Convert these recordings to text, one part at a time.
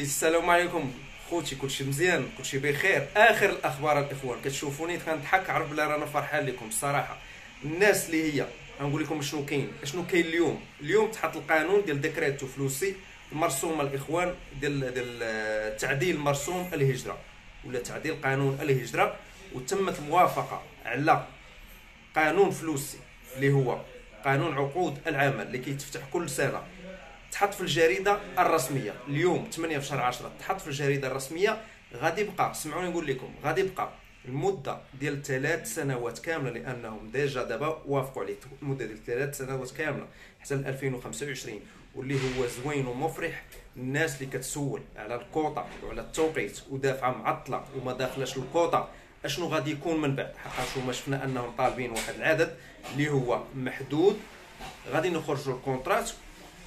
السلام عليكم. خوتي كلشي مزيان كلشي بخير. آخر الأخبار الإخوان كتشوفوني كنضحك عرف بلا رانا فرحان لكم الصراحه الناس اللي هي غنقول لكم شنو كاين شنو كاين اليوم؟ اليوم تحط القانون ديال ديكريتو فلوسي مرسوم الإخوان ديال ديال تعديل مرسوم الهجرة. ولا تعديل قانون الهجرة. وتمت الموافقه على قانون فلوسي اللي هو قانون عقود العمل اللي كيتفتح كل سنة. تحط في الجريدة الرسمية. اليوم 8 في شهر 10 تحط في الجريدة الرسمية. غادي يبقى سمعوني نقول لكم غادي يبقى المدة ديال ثلاث سنوات كاملة لأنهم ديجا دابا وافقوا عليه. المدة ديال ثلاث سنوات كاملة حتى 2025 واللي هو زوين ومفرح. الناس اللي كتسول على الكوطة وعلى التوقيت ودافعة معطلة وما داخلاش الكوطة أشنو غادي يكون من بعد؟ حقاش هما شفنا أنهم طالبين واحد العدد اللي هو محدود. غادي نخرجوا الكونترات.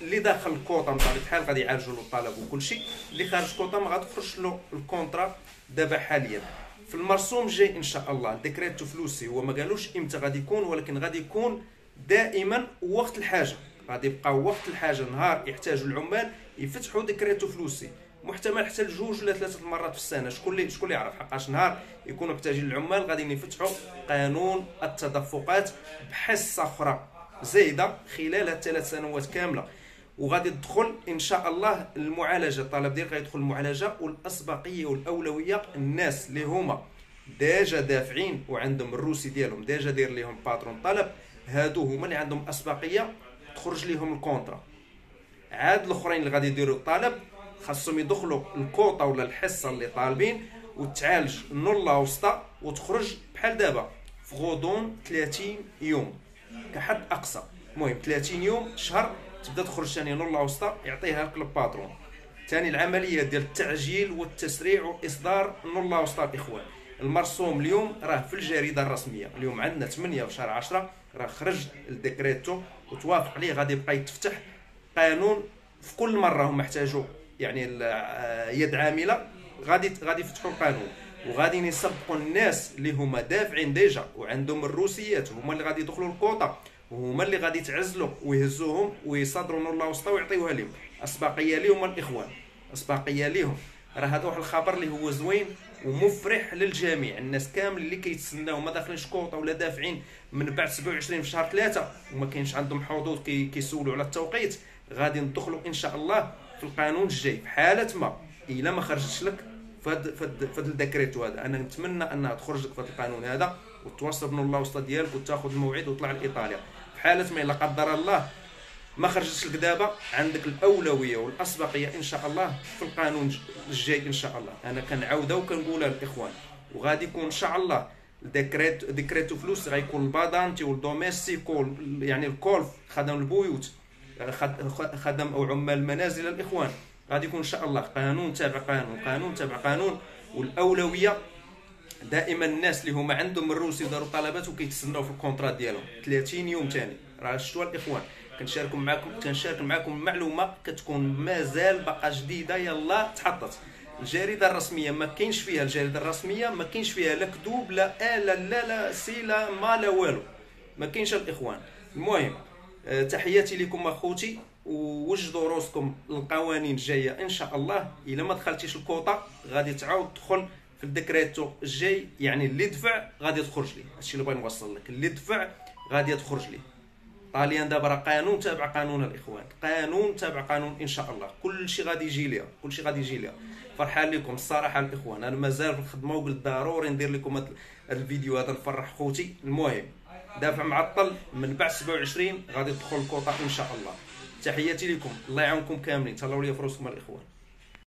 اللي داخل الكوطا بطبيعه الحال غادي يعالجوا له الطلب وكل شيء اللي خارج الكوطا ما غتخرجش له ال contrat دابا حاليا. في المرسوم الجاي إن شاء الله. decreto flussi. هو ما قالوش إمتى غادي يكون ولكن غادي يكون دائما وقت الحاجة. غادي يبقى وقت الحاجة. نهار يحتاجوا العمال يفتحوا decreto flussi. محتمل حتى لجوج ولا ثلاثة مرات في السنة. شكون اللي شكون اللي يعرف حقاش نهار يكونوا محتاجين العمال غادي يفتحوا قانون التدفقات بحصه أخرى زايدة خلال الثلاث سنوات كاملة. وغادي تدخل إن شاء الله المعالجة. الطلب ديالك غيدخل المعالجة والأسبقية والأولوية. الناس اللي هما déjà دافعين وعندهم ال reçu ديالهم déjà داير لهم patron طلب هادو هما اللي عندهم أسبقية تخرج لهم ال contrat. عاد الأخرين اللي غادي يديروا الطلب خاصهم يدخلوا الكوطا ولا الحصة اللي طالبين وتعالج nulla osta وتخرج بحال دابا في غضون 30 يوم. كحد أقصى. المهم 30 يوم شهر تبدا تخرج ثاني nulla osta يعطيها لك ال patron. ثاني العملية ديال التعجيل والتسريع وإصدار nulla osta الاخوان المرسوم اليوم راه في الجريدة الرسمية. اليوم عندنا 8 في شهر 10 راه خرج ال decreto وتوافق عليه غادي يبقى يتفتح قانون في كل مرة هم احتاجوا يعني آه، يد عاملة. غادي غادي يفتحوا القانون. وغادي يسبقوا الناس اللي هما دافعين ديجا وعندهم الروسيات هما اللي غادي يدخلوا الكوطة. وهما اللي غادي يتعزلوا ويهزوهم ويصادروا نور الله وسطى ويعطيوها لهم اسبقيه ليهم الإخوان. اسبقيه ليهم. راه هذا واحد الخبر اللي هو زوين ومفرح للجميع. الناس كامل اللي كيتسناو ما داخلينش كوطه ولا دافعين من بعد 27 في شهر 3 وما كاينش عندهم حظوظ كي كيسولوا على التوقيت. غادي ندخلوا إن شاء الله في القانون الجاي. في حالة ما. إلا ما خرجتش لك فهاد فهاد فهاد الدكريتو هذا. أنا نتمنى أنها تخرج لك في القانون هذا وتوصل بنور الله وسطى ديالك وتاخذ الموعد وتطلع لإيطاليا. حاله ما الا قدر الله. ما خرجتش لك دابا عندك الأولوية والأسبقية إن شاء الله في القانون الجاي إن شاء الله. أنا كنعاودها وكنقولها للإخوان. وغادي يكون إن شاء الله decret- decreto flussi غيكون ال badante وال domestico يعني ال colf خدم البيوت خدم أو عمال المنازل الاخوان غادي يكون إن شاء الله قانون تابع قانون قانون تابع قانون. والأولوية دائما الناس اللي هما عندهم ال reçu وداروا طلبات وكيتسناو في الكونترات ديالهم. 30 يوم ثاني راه شفتوا الإخوان؟ كنشارك معكم كنشارك معكم معلومة كتكون مازال باقا جديدة. يلا تحطت. الجريدة الرسمية ما كاينش فيها الجريدة الرسمية ما كاينش فيها لا كذوب لا لا لا لا سي لا ما لا والو. ما كاينش الإخوان. المهم آه، تحياتي لكم أخوتي ووجدوا reçu كم القوانين الجاية إن شاء الله. إلا ما دخلتيش الكوطة غادي تعاود تدخل ال decreto الجاي يعني اللي دفع غادي تخرج ليه. هادشي اللي بغيت نوصل لك. اللي دفع غادي تخرج ليه. طاليان دابا راه قانون تابع قانون الإخوان. قانون تابع قانون إن شاء الله. كل شيء غادي يجي ليها. كل شيء غادي يجي ليها. فرحان لكم. الصراحة الإخوان أنا مازال في الخدمة وقلت ضروري ندير لكم هذا الفيديو هذا نفرح خوتي. المهم دافع معطل. من بعد 27 غادي تدخل الكوطة إن شاء الله. تحياتي لكم. الله يعاونكم كاملين. تهلاو ليا في الإخوان.